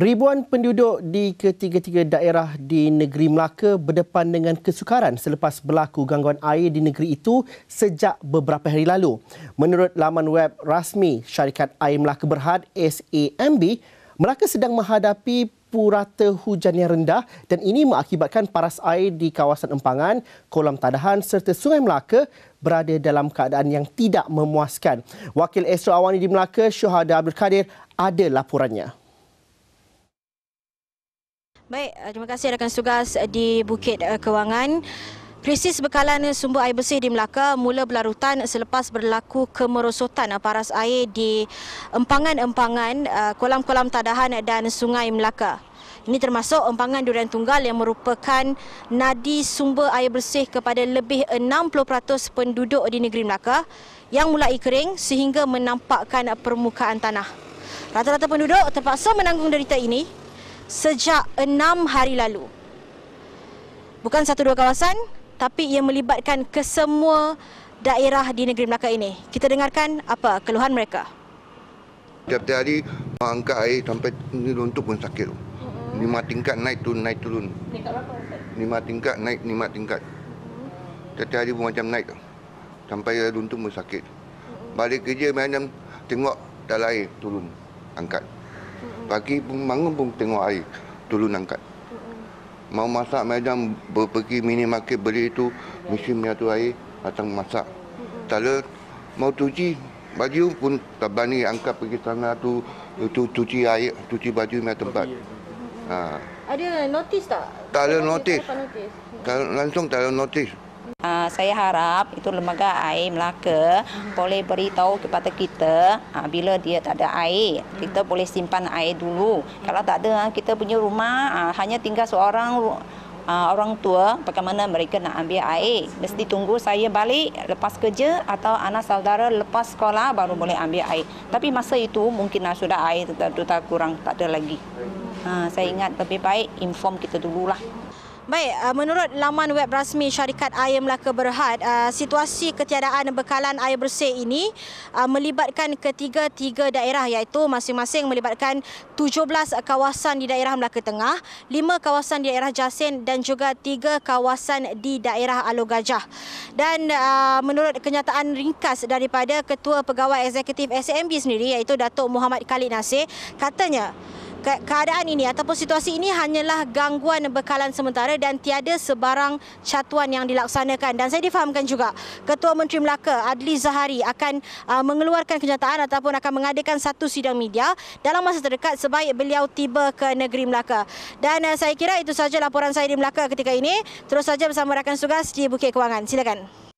Ribuan penduduk di ketiga-tiga daerah di negeri Melaka berdepan dengan kesukaran selepas berlaku gangguan air di negeri itu sejak beberapa hari lalu. Menurut laman web rasmi Syarikat Air Melaka Berhad SAMB, Melaka sedang menghadapi purata hujan yang rendah dan ini mengakibatkan paras air di kawasan empangan, kolam tadahan serta Sungai Melaka berada dalam keadaan yang tidak memuaskan. Wakil Astro Awani di Melaka, Syuhada Abdul Kadir, ada laporannya. Baik, eh, terima kasih rakan tugas di Bukit eh, Kewangan. Krisis bekalan sumber air bersih di Melaka mula berlarutan selepas berlaku kemerosotan paras air di empangan-empangan eh, kolam-kolam tadahan dan sungai Melaka. Ini termasuk empangan Durian Tunggal yang merupakan nadi sumber air bersih kepada lebih 60% penduduk di negeri Melaka yang mulai kering sehingga menampakkan permukaan tanah. Rata-rata penduduk terpaksa menanggung derita ini sejak enam hari lalu. Bukan satu dua kawasan, tapi ia melibatkan kesemua daerah di negeri Melaka ini. Kita dengarkan apa keluhan mereka. Setiap hari angkat air sampai ni runtuh pun sakit. Lima tingkat naik turun, naik turun. Tingkat berapa? Lima tingkat naik, lima tingkat. Setiap hari pun macam naik. Sampai runtuh pun sakit. Balik kerja macam tengok dalam air turun, angkat. Pagi pun bangun pun tengok air turun angkat. Mau masak macam pergi minimarket beli itu mesin minyak tu air datang masak. Tak ada mau cuci baju pun tak berani angkat pergi sana tu itu cuci air, cuci baju di tempat. Ha. Ada notis tak? Tak ada notis. Langsung tak ada notis. Uh, saya harap itu lembaga air Melaka boleh beritahu kepada kita uh, bila dia tak ada air kita boleh simpan air dulu kalau tak ada kita punya rumah uh, hanya tinggal seorang uh, orang tua bagaimana mereka nak ambil air. Mesti tunggu saya balik lepas kerja atau anak saudara lepas sekolah baru boleh ambil air. Tapi masa itu mungkin uh, sudah air tetap kurang tak ada lagi. Uh, saya ingat lebih baik inform kita dululah Baik, uh, menurut laman web rasmi Syarikat Air Melaka Berhad, uh, situasi ketiadaan bekalan air bersih ini uh, melibatkan ketiga-tiga daerah iaitu masing-masing melibatkan 17 kawasan di daerah Melaka Tengah, 5 kawasan di daerah Jasin dan juga 3 kawasan di daerah Alor Gajah. Dan menurut kenyataan ringkas daripada Ketua Pegawai Eksekutif SMB sendiri iaitu Datuk Muhammad Khalid Nasir, katanya keadaan ini ataupun situasi ini hanyalah gangguan bekalan sementara dan tiada sebarang catuan yang dilaksanakan. Dan saya difahamkan juga Ketua Menteri Melaka Adli Zahari akan uh, mengeluarkan kenyataan ataupun akan mengadakan satu sidang media dalam masa terdekat sebaik beliau tiba ke negeri Melaka. Dan uh, saya kira itu saja laporan saya di Melaka ketika ini. Terus saja bersama rakan tugas di Bukit Kewangan. Silakan